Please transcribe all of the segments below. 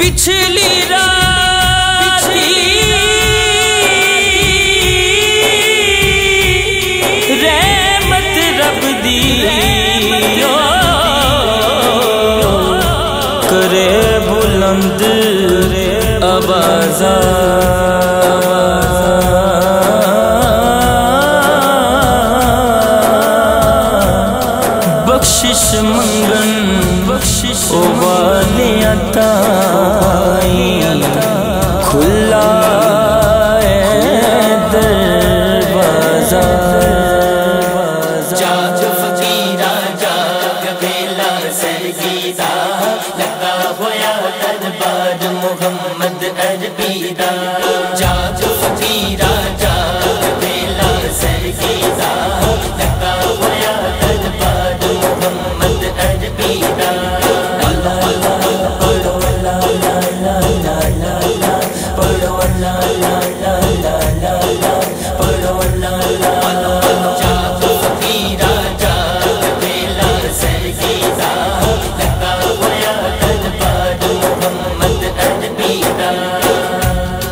پچھلی رات رحمت رب دی کرے بلند آواز بخشش منگن بخشش والیاں تائی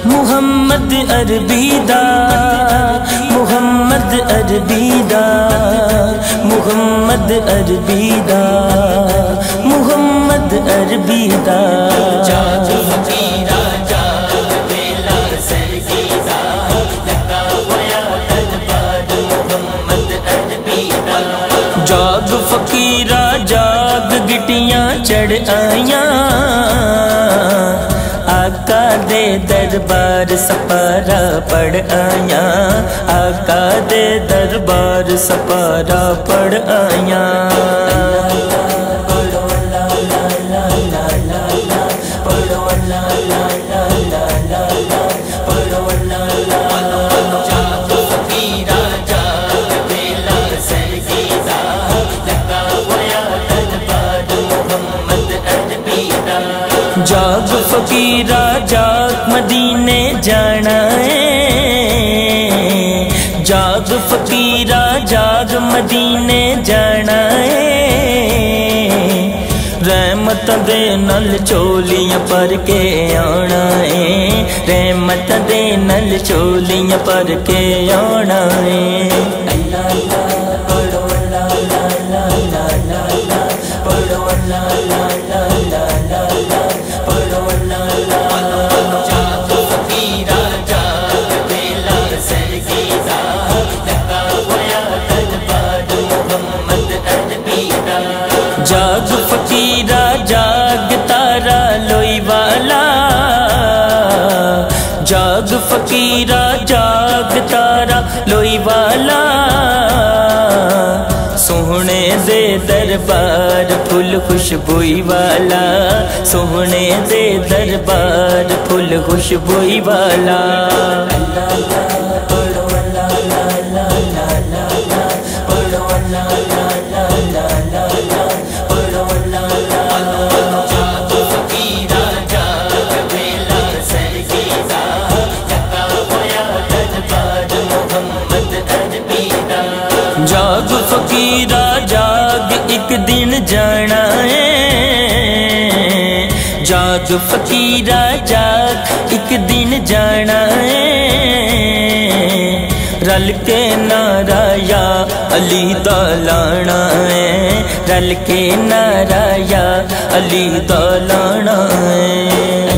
محمد عربی دا محمد عربی دا محمد عربی دا محمد عربی دا جاگ دا جاگ گٹیاں چڑھ آیاں آقا دے دربار سپارا پڑ آیا آقا دے دربار سپارا پڑ آیا پڑھو جاگ فقیرا جاگ مدینے جانا ہے جاگ فقیرا جاگ مدینے جانا ہے رحمت دے نل چولیاں پر کے آنا ہے رحمت دے نل چولیاں پر کے آنا جاگ فقیرا جاگ تارا لوئی والا سونے دے دربار پھول خوشبوئی والا سونے دے دربار پھول خوشبوئی والا جاگ فقیرا جاگ ایک دن جانا ہے جاگ فقیرا جاگ ایک دن جانا ہے رل کے نارا یا علی دا لانا ہے رل کے نارا یا علی دا لانا ہے